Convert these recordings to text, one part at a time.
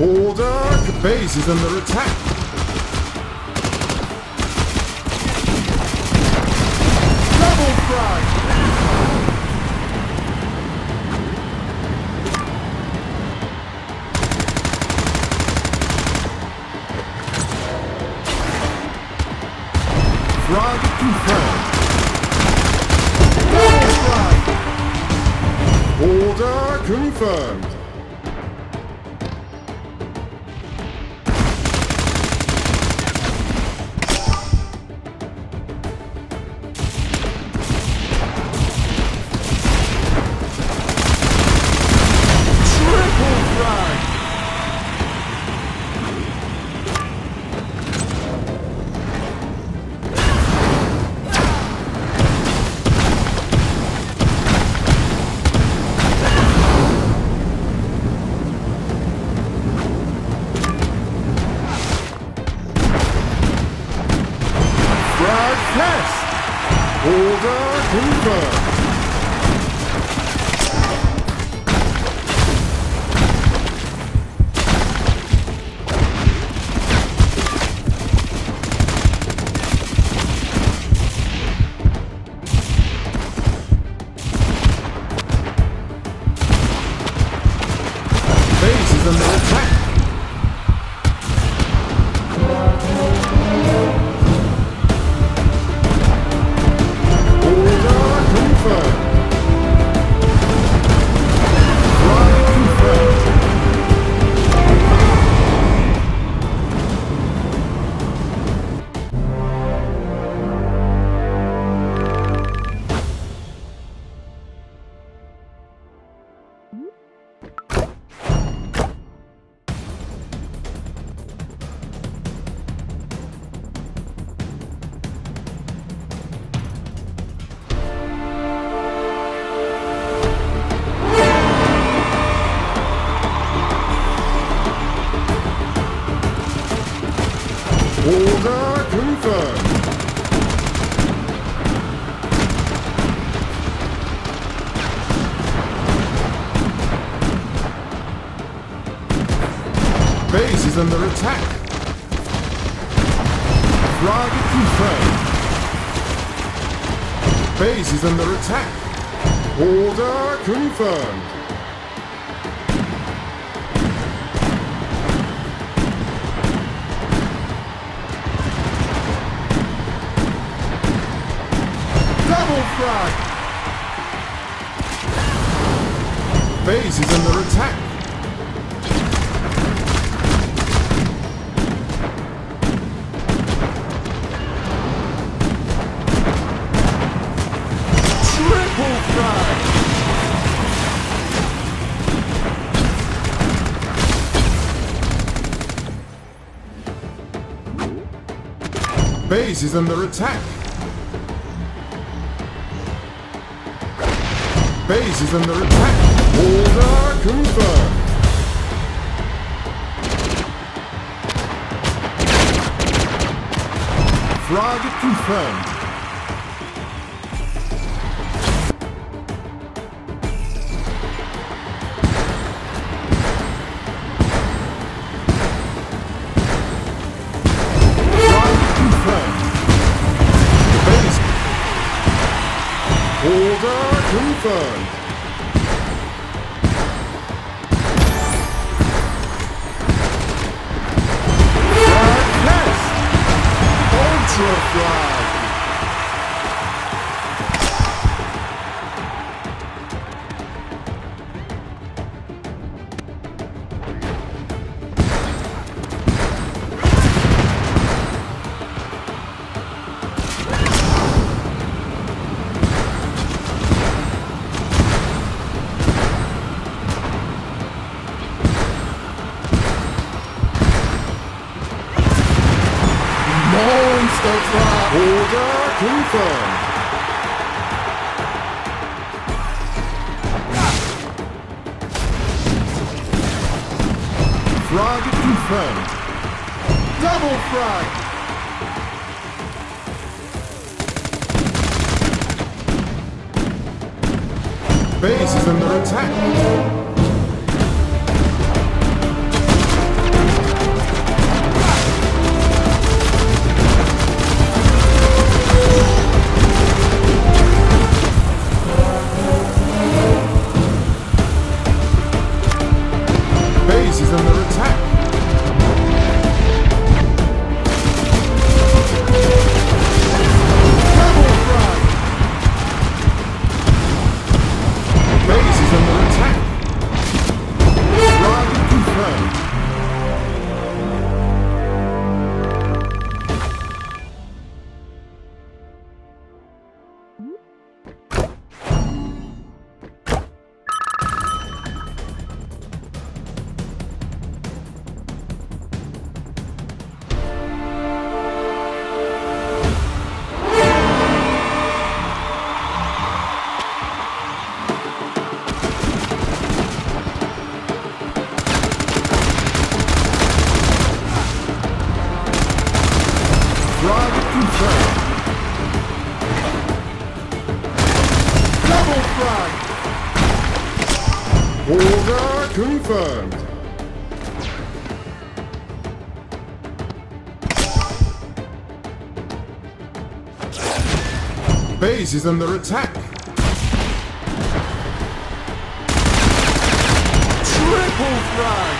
Order! The base is under attack! Double frag! Frag confirmed. Double frag! Order confirmed. Attack. Target confirmed. Base is under attack. Order confirmed. Double frag! Base is under Base is under attack. Base is under attack. Order confirmed. Frag confirmed. Confirmed. Flag. Order confirmed. Frag confirmed. Double frag. Base is under attack. Base is under attack. Triple frag!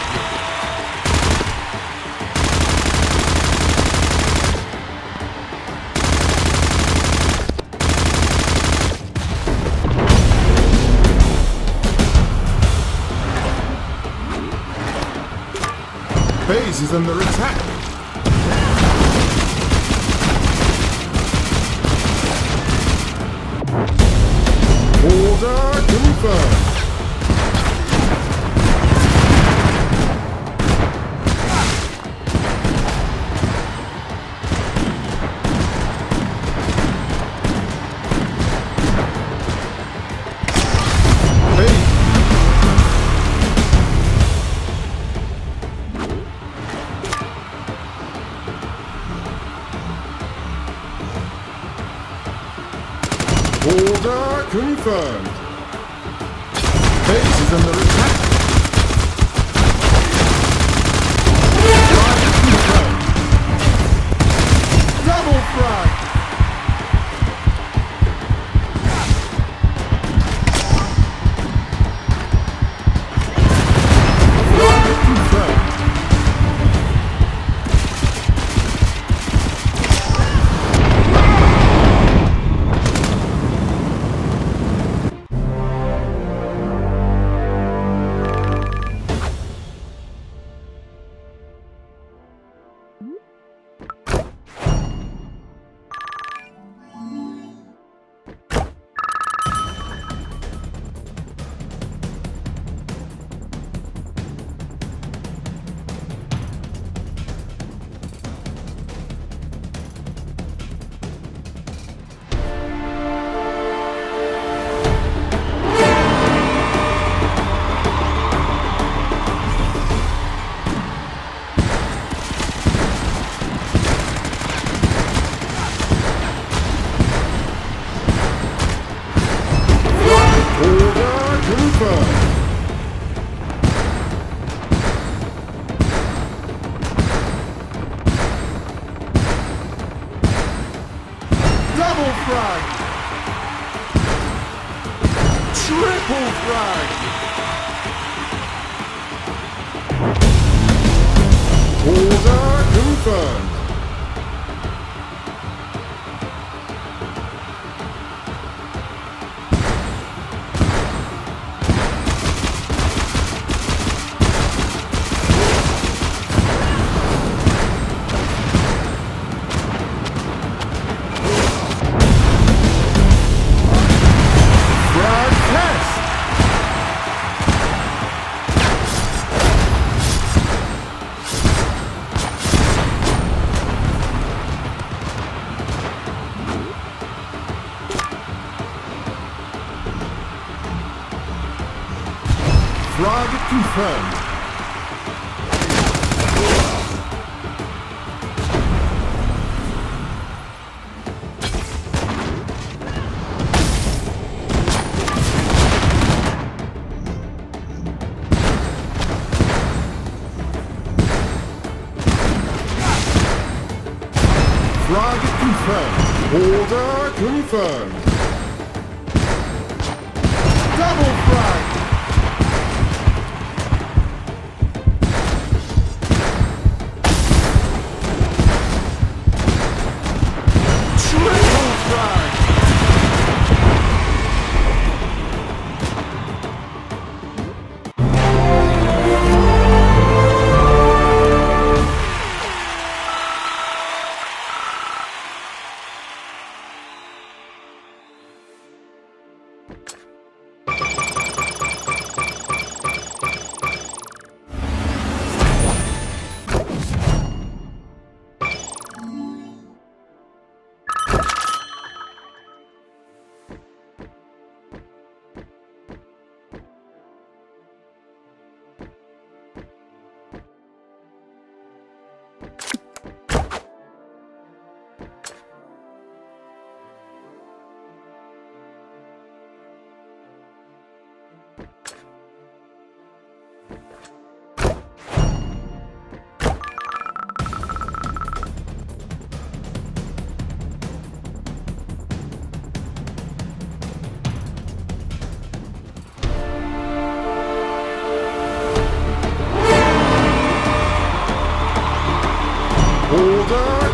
Base is under attack. Order confirmed. Base is under attack.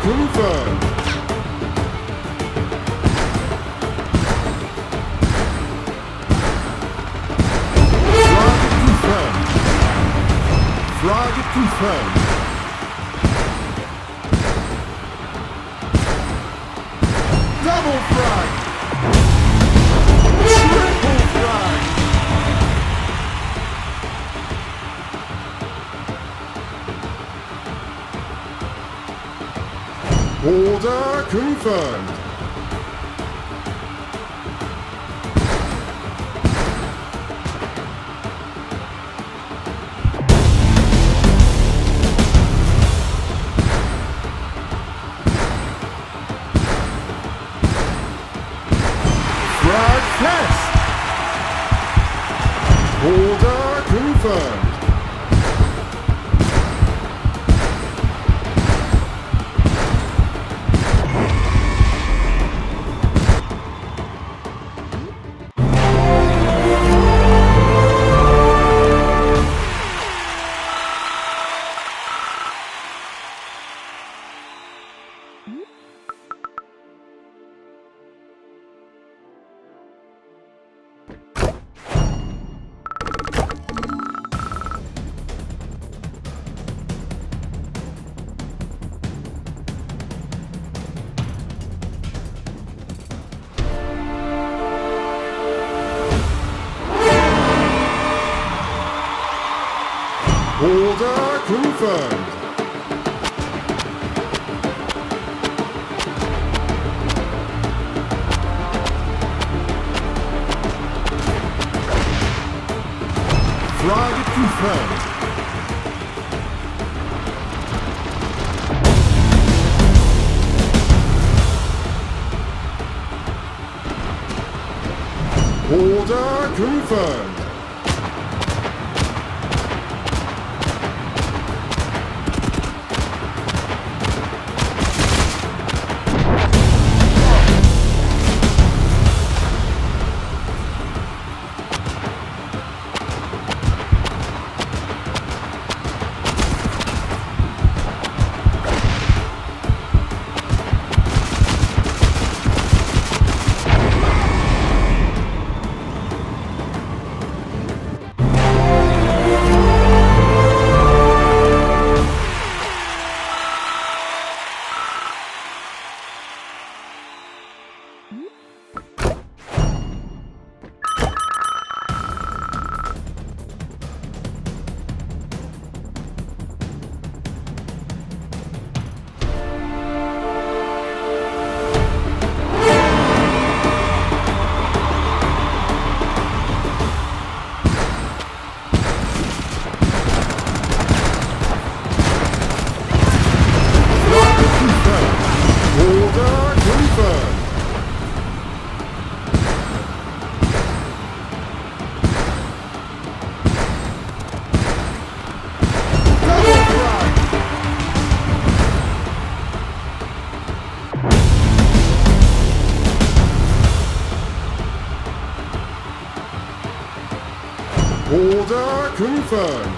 Order Order confirmed. Order confirmed.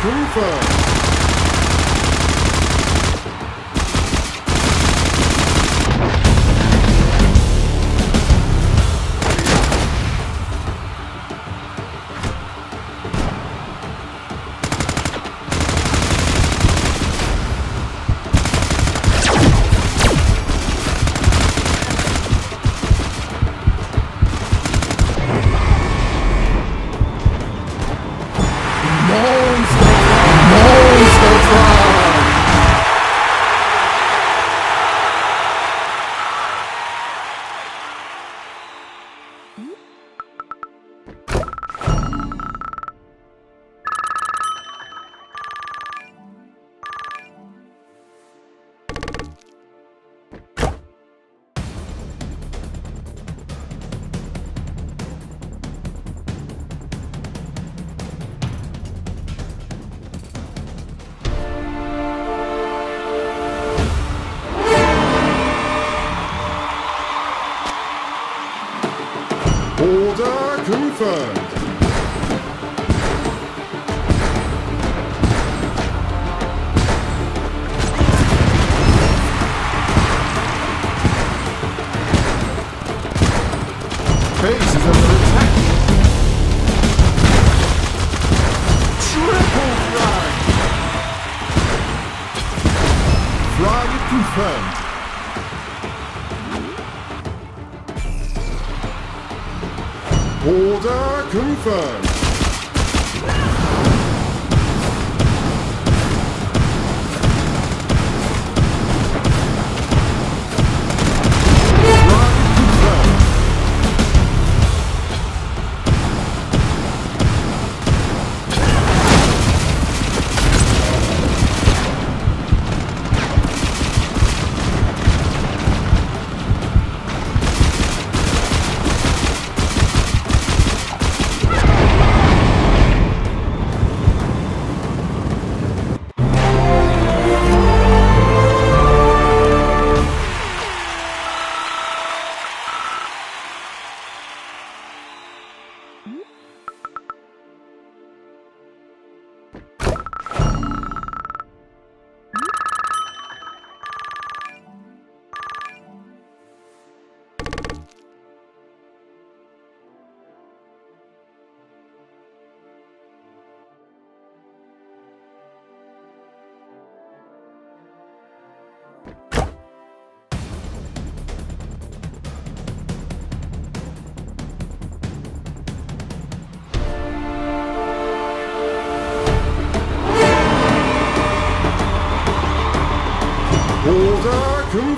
Cooper.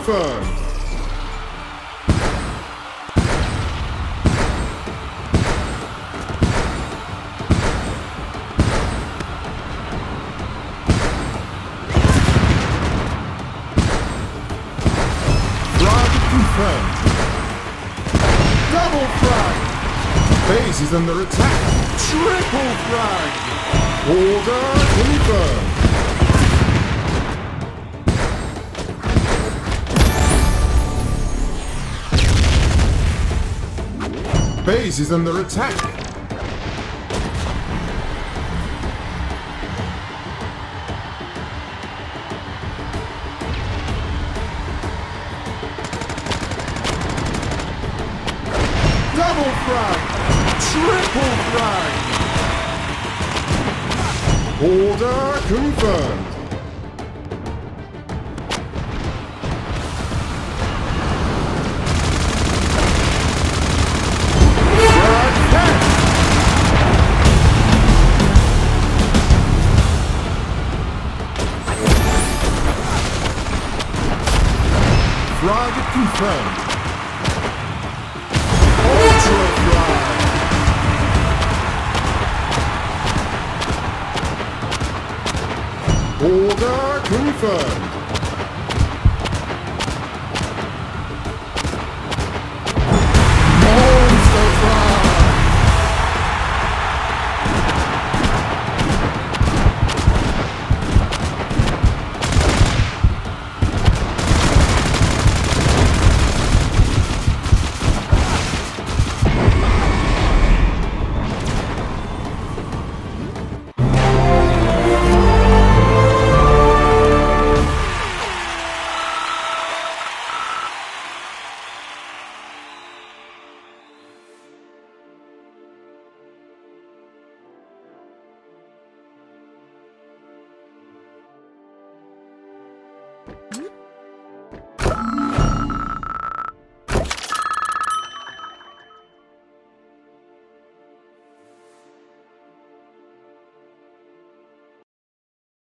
confirmed. is under attack. base is under attack. Double frag! Triple frag! Order confirmed.